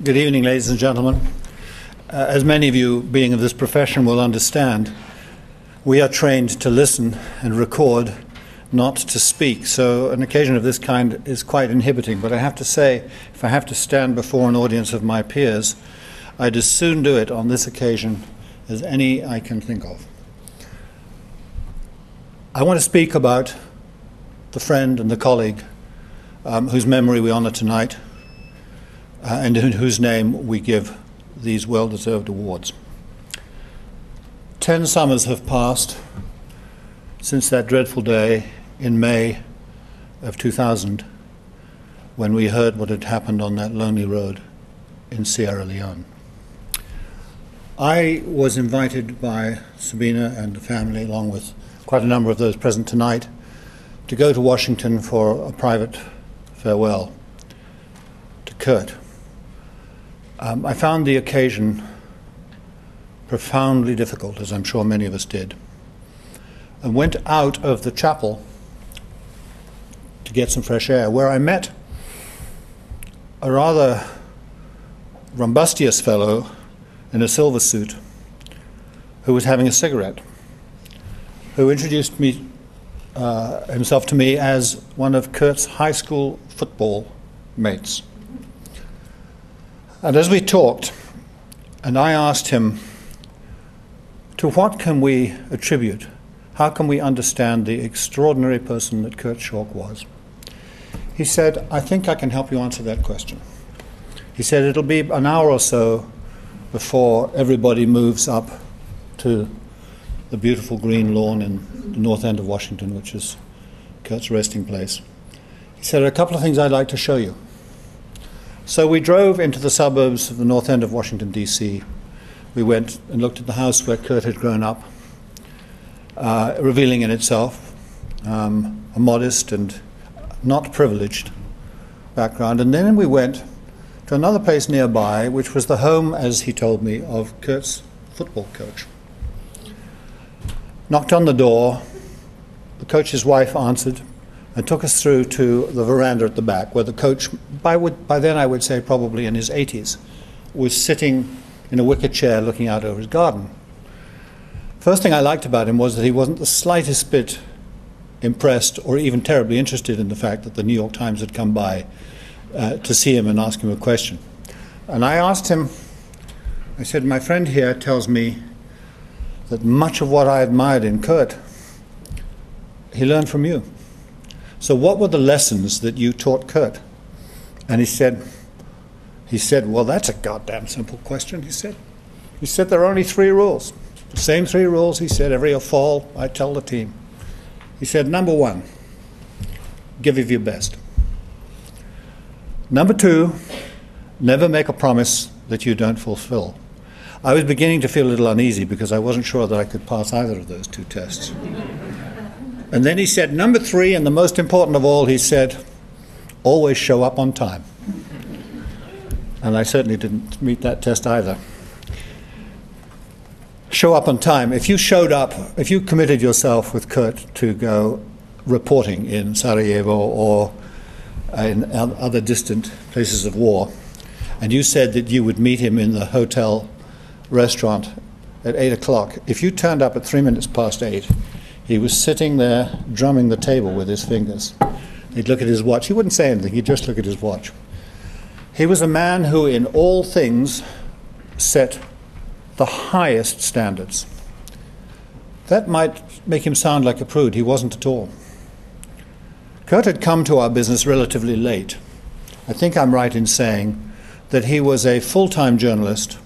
Good evening, ladies and gentlemen. Uh, as many of you, being of this profession, will understand, we are trained to listen and record, not to speak. So, an occasion of this kind is quite inhibiting. But I have to say, if I have to stand before an audience of my peers, I'd as soon do it on this occasion as any I can think of. I want to speak about the friend and the colleague um, whose memory we honour tonight uh, and in whose name we give these well deserved awards. Ten summers have passed since that dreadful day in May of 2000 when we heard what had happened on that lonely road in Sierra Leone. I was invited by Sabina and the family, along with quite a number of those present tonight, to go to Washington for a private farewell to Kurt. Um, I found the occasion profoundly difficult, as I'm sure many of us did, and went out of the chapel to get some fresh air, where I met a rather rumbustious fellow in a silver suit who was having a cigarette, who introduced me, uh, himself to me as one of Kurt's high school football mates. And as we talked, and I asked him, to what can we attribute, how can we understand the extraordinary person that Kurt Schork was? He said, I think I can help you answer that question. He said, it'll be an hour or so before everybody moves up to the beautiful green lawn in the north end of Washington, which is Kurt's resting place. He said, A couple of things I'd like to show you. So we drove into the suburbs of the north end of Washington, D.C. We went and looked at the house where Kurt had grown up, uh, revealing in itself um, a modest and not privileged background. And then we went to another place nearby, which was the home, as he told me, of Kurt's football coach. Knocked on the door, the coach's wife answered and took us through to the veranda at the back, where the coach, by, would, by then I would say probably in his 80s, was sitting in a wicker chair looking out over his garden. First thing I liked about him was that he wasn't the slightest bit impressed or even terribly interested in the fact that the New York Times had come by uh, to see him and ask him a question. And I asked him, I said, My friend here tells me that much of what I admired in Kurt, he learned from you. So, what were the lessons that you taught Kurt? And he said, he said, well, that's a goddamn simple question, he said. He said, there are only three rules. The same three rules, he said, every fall I tell the team. He said, number one, give of your best. Number two, never make a promise that you don't fulfill. I was beginning to feel a little uneasy because I wasn't sure that I could pass either of those two tests. And then he said, number three, and the most important of all, he said, always show up on time. And I certainly didn't meet that test either. Show up on time. If you showed up, if you committed yourself with Kurt to go reporting in Sarajevo or uh, in other distant places of war, and you said that you would meet him in the hotel restaurant at 8 o'clock, if you turned up at three minutes past 8, he was sitting there drumming the table with his fingers. He'd look at his watch. He wouldn't say anything, he'd just look at his watch. He was a man who, in all things, set the highest standards. That might make him sound like a prude. He wasn't at all. Kurt had come to our business relatively late. I think I'm right in saying that he was a full time journalist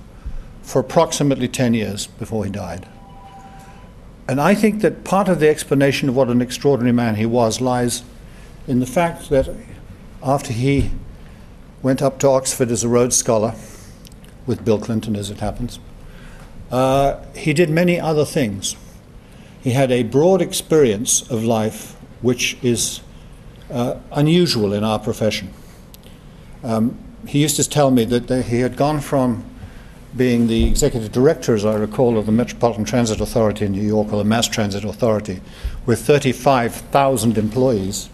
for approximately 10 years before he died. And I think that part of the explanation of what an extraordinary man he was lies in the fact that after he went up to Oxford as a Rhodes Scholar, with Bill Clinton as it happens, uh, he did many other things. He had a broad experience of life which is uh, unusual in our profession. Um, he used to tell me that he had gone from being the executive director, as I recall, of the Metropolitan Transit Authority in New York, or the Mass Transit Authority, with 35,000 employees,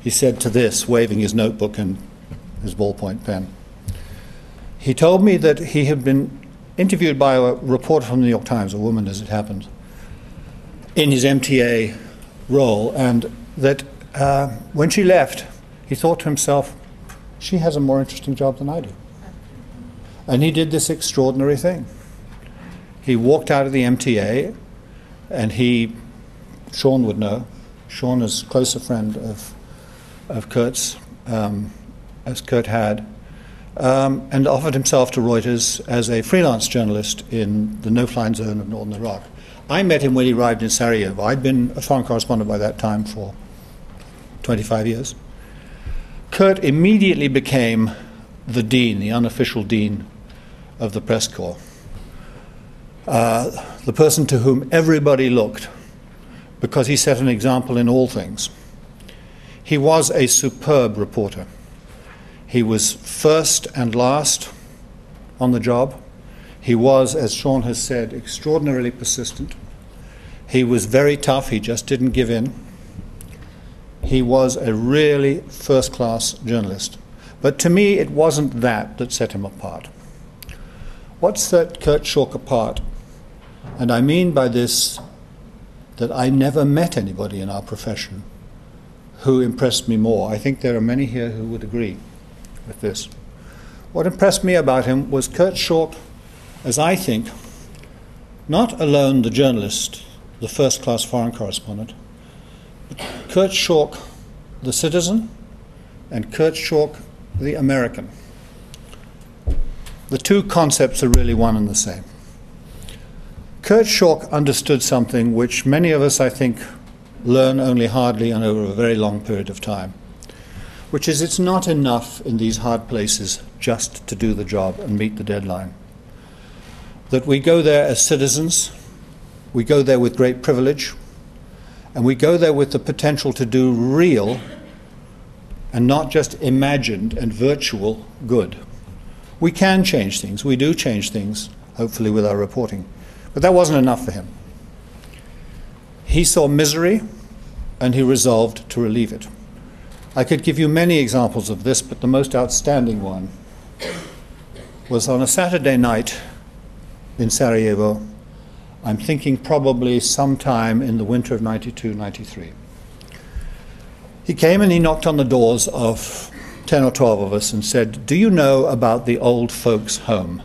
he said to this, waving his notebook and his ballpoint pen. He told me that he had been interviewed by a reporter from the New York Times, a woman as it happened, in his MTA role, and that uh, when she left, he thought to himself, she has a more interesting job than I do. And he did this extraordinary thing. He walked out of the MTA and he, Sean would know, Sean is close a friend of, of Kurt's, um, as Kurt had, um, and offered himself to Reuters as a freelance journalist in the no fly zone of northern Iraq. I met him when he arrived in Sarajevo. I'd been a foreign correspondent by that time for 25 years. Kurt immediately became the dean, the unofficial dean of the press corps, uh, the person to whom everybody looked because he set an example in all things. He was a superb reporter. He was first and last on the job. He was, as Sean has said, extraordinarily persistent. He was very tough, he just didn't give in. He was a really first class journalist. But to me, it wasn't that that set him apart. What set Kurt Schork apart? And I mean by this that I never met anybody in our profession who impressed me more. I think there are many here who would agree with this. What impressed me about him was Kurt Schork, as I think, not alone the journalist, the first class foreign correspondent, but Kurt Schork, the citizen, and Kurt Schork, the American. The two concepts are really one and the same. Kurt Schork understood something which many of us, I think, learn only hardly and over a very long period of time which is it's not enough in these hard places just to do the job and meet the deadline. That we go there as citizens, we go there with great privilege, and we go there with the potential to do real and not just imagined and virtual good. We can change things. We do change things, hopefully, with our reporting. But that wasn't enough for him. He saw misery and he resolved to relieve it. I could give you many examples of this, but the most outstanding one was on a Saturday night in Sarajevo. I'm thinking probably sometime in the winter of 92 93. He came and he knocked on the doors of 10 or 12 of us and said, Do you know about the old folks' home?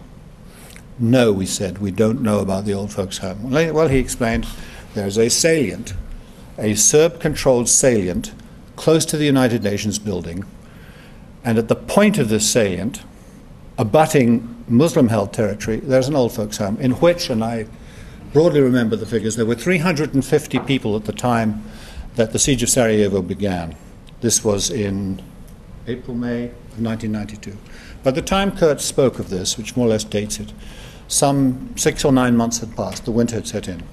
No, we said, we don't know about the old folks' home. Well, he explained, there's a salient, a Serb controlled salient close to the United Nations building, and at the point of this salient, abutting Muslim held territory, there's an old folks' home in which, and I broadly remember the figures, there were 350 people at the time that the siege of Sarajevo began. This was in April, May of 1992. By the time Kurt spoke of this, which more or less dates it, some six or nine months had passed, the winter had set in.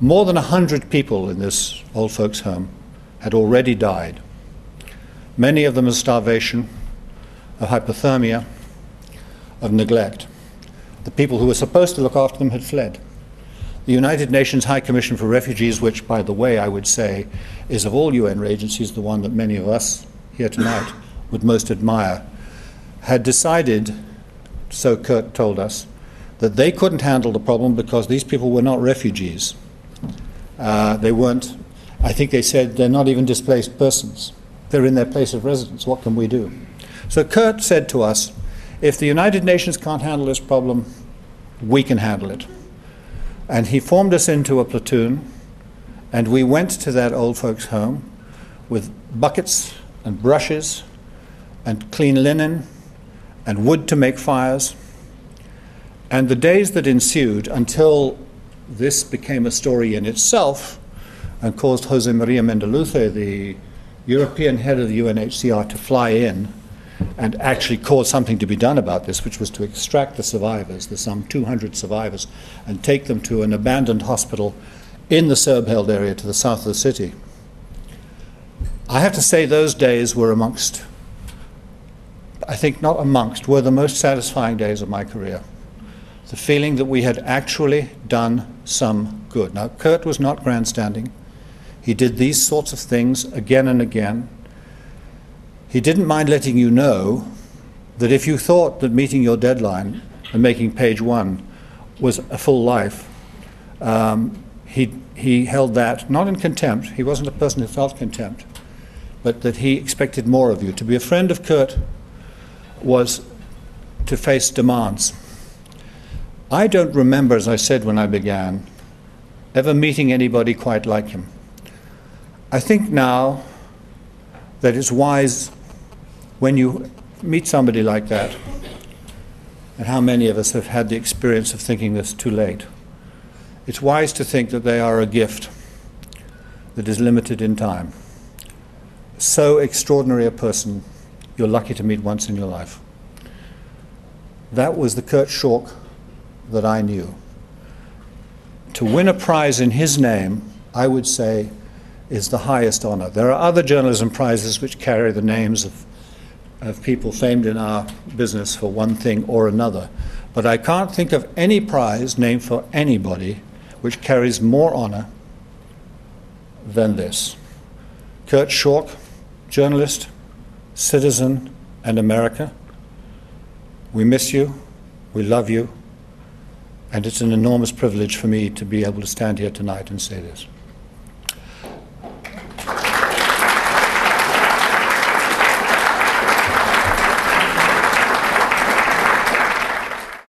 More than 100 people in this old folks' home had already died, many of them of starvation, of hypothermia, of neglect. The people who were supposed to look after them had fled. The United Nations High Commission for Refugees, which, by the way, I would say is of all UN agencies the one that many of us here tonight would most admire, had decided, so Kurt told us, that they couldn't handle the problem because these people were not refugees. Uh, they weren't I think they said they're not even displaced persons. They're in their place of residence. What can we do? So Kurt said to us, if the United Nations can't handle this problem, we can handle it. And he formed us into a platoon, and we went to that old folks' home with buckets and brushes and clean linen and wood to make fires. And the days that ensued until this became a story in itself and caused Jose Maria Mendiluce, the European head of the UNHCR, to fly in and actually cause something to be done about this, which was to extract the survivors, the some 200 survivors, and take them to an abandoned hospital in the Serb held area to the south of the city. I have to say, those days were amongst, I think not amongst, were the most satisfying days of my career. The feeling that we had actually done some good. Now, Kurt was not grandstanding. He did these sorts of things again and again. He didn't mind letting you know that if you thought that meeting your deadline and making page one was a full life, um, he, he held that not in contempt, he wasn't a person who felt contempt, but that he expected more of you. To be a friend of Kurt was to face demands. I don't remember, as I said when I began, ever meeting anybody quite like him. I think now that it's wise when you meet somebody like that, and how many of us have had the experience of thinking this too late, it's wise to think that they are a gift that is limited in time. So extraordinary a person, you're lucky to meet once in your life. That was the Kurt Schork that I knew. To win a prize in his name, I would say, is the highest honor. There are other journalism prizes which carry the names of, of people famed in our business for one thing or another. But I can't think of any prize named for anybody which carries more honor than this. Kurt Schork, journalist, citizen, and America, we miss you, we love you, and it's an enormous privilege for me to be able to stand here tonight and say this.